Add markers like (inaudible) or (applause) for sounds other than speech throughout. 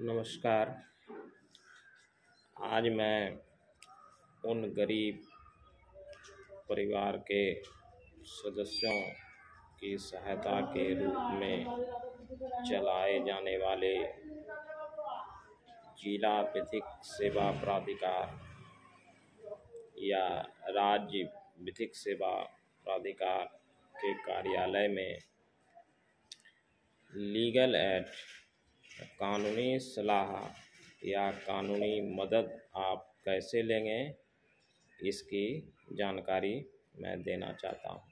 नमस्कार। आज मैं उन गरीब परिवार के सदस्यों की सहायता के रूप में चलाए जाने वाले जिला विधिक सेवा प्राधिकार या राज्य विधिक सेवा प्राधिकार के कार्यालय में लीगल एड कानूनी सलाह या कानूनी मदद आप कैसे लेंगे, इसकी जानकारी मैं देना चाहता हूँ।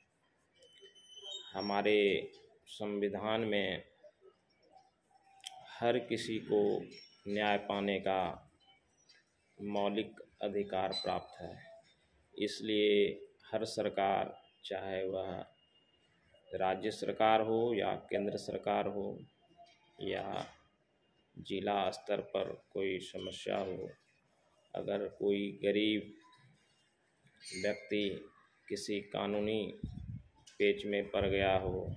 हमारे संविधान में हर किसी को न्याय पाने का मौलिक अधिकार प्राप्त है। इसलिए हर सरकार, चाहे वह राज्य सरकार हो या केंद्र सरकार हो या जिला स्तर पर कोई समस्या हो, अगर कोई गरीब व्यक्ति किसी कानूनी पेच में पड़ गया हो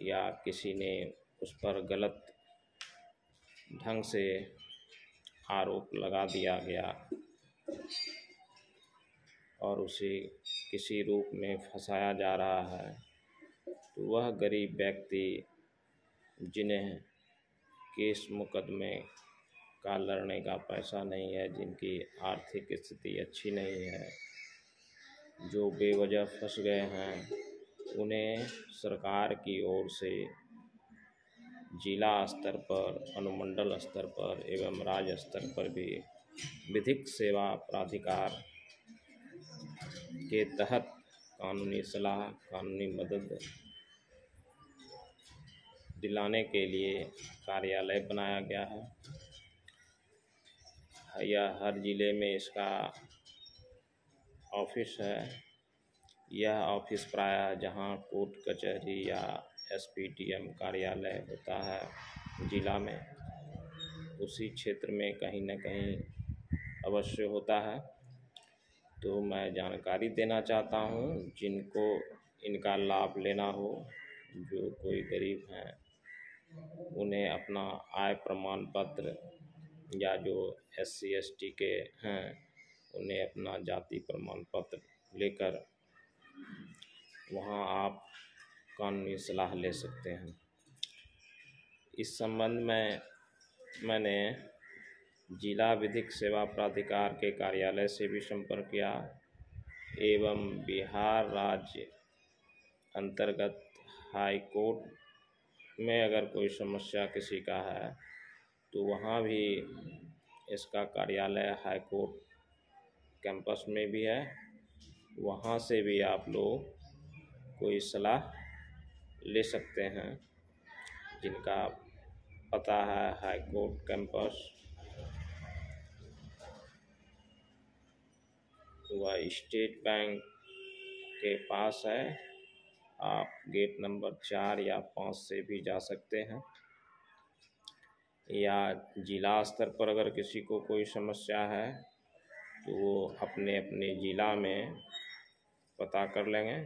या किसी ने उस पर गलत ढंग से आरोप लगा दिया गया और उसे किसी रूप में फंसाया जा रहा है तो वह गरीब व्यक्ति जिन्हें केस मुकदमे का लड़ने का पैसा नहीं है, जिनकी आर्थिक स्थिति अच्छी नहीं है, जो बेवजह फंस गए हैं, उन्हें सरकार की ओर से जिला स्तर पर, अनुमंडल स्तर पर एवं राज्य स्तर पर भी विधिक सेवा प्राधिकार के तहत कानूनी सलाह, कानूनी मदद दिलाने के लिए कार्यालय बनाया गया है। यह हर ज़िले में इसका ऑफ़िस है। यह ऑफ़िस प्रायः जहाँ कोर्ट, कचहरी या एस पी टी एम कार्यालय होता है ज़िला में, उसी क्षेत्र में कहीं ना कहीं अवश्य होता है। तो मैं जानकारी देना चाहता हूँ, जिनको इनका लाभ लेना हो, जो कोई गरीब हैं उन्हें अपना आय प्रमाण पत्र या जो एस सी एस टी के हैं, उन्हें अपना जाति प्रमाण पत्र लेकर वहाँ आप कानूनी सलाह ले सकते हैं। इस संबंध में मैंने जिला विधिक सेवा प्राधिकार के कार्यालय से भी संपर्क किया एवं बिहार राज्य अंतर्गत हाई कोर्ट में अगर कोई समस्या किसी का है तो वहाँ भी इसका कार्यालय हाई कोर्ट कैंपस में भी है। वहाँ से भी आप लोग कोई सलाह ले सकते हैं, जिनका पता है हाई कोर्ट कैंपस। वह स्टेट बैंक के पास है। आप गेट नंबर चार या पाँच से भी जा सकते हैं। या ज़िला स्तर पर अगर किसी को कोई समस्या है तो वो अपने अपने ज़िला में पता कर लेंगे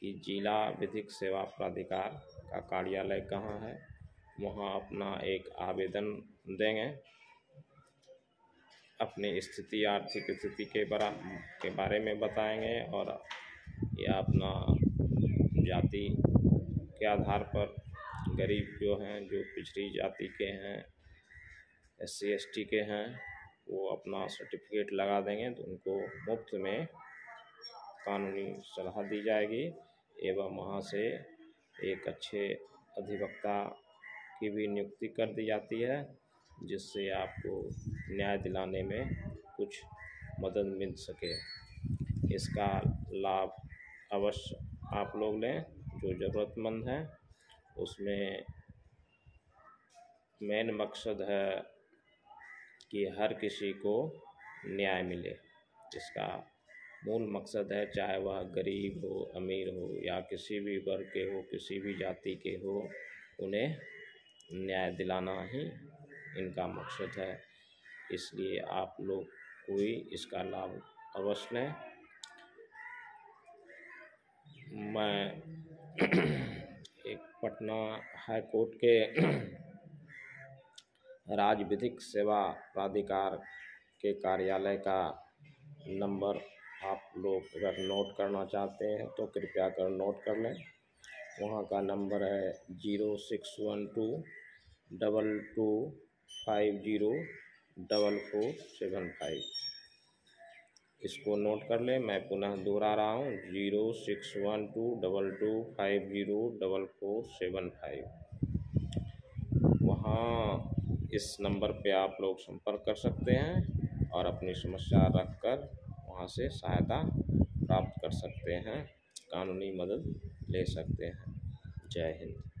कि जिला विधिक सेवा प्राधिकार का कार्यालय कहाँ है। वहाँ अपना एक आवेदन देंगे। अपनी स्थिति, आर्थिक स्थिति के बरा, के बारे में बताएँगे और या अपना जाति के आधार पर गरीब जो हैं, जो पिछड़ी जाति के हैं एस सी एस टी के हैं, वो अपना सर्टिफिकेट लगा देंगे तो उनको मुफ़्त में कानूनी सलाह दी जाएगी एवं वहाँ से एक अच्छे अधिवक्ता की भी नियुक्ति कर दी जाती है, जिससे आपको न्याय दिलाने में कुछ मदद मिल सके। इसका लाभ अवश्य आप लोग लें जो ज़रूरतमंद हैं, उसमें मेन मकसद है कि हर किसी को न्याय मिले इसका मूल मकसद है, चाहे वह गरीब हो, अमीर हो, या किसी भी वर्ग के हो, किसी भी जाति के हो, उन्हें न्याय दिलाना ही इनका मकसद है। इसलिए आप लोग कोई इसका लाभ अवश्य लें। मैं (clears throat) एक पटना हाई कोर्ट के (clears throat) राज्य विधिक सेवा प्राधिकार के कार्यालय का नंबर आप लोग अगर नोट करना चाहते हैं तो कृपया कर नोट कर लें। वहाँ का नंबर है zero six one two double two five zero double four seven five. इसको नोट कर लें? मैं पुनः दोहरा रहा हूँ। Zero six one two double two five zero double four seven five. वहाँ इस नंबर पे आप लोग संपर्क कर सकते हैं और अपनी समस्या रख कर वहाँ से सहायता प्राप्त कर सकते हैं। कानूनी मदद ले सकते हैं। जय हिंद।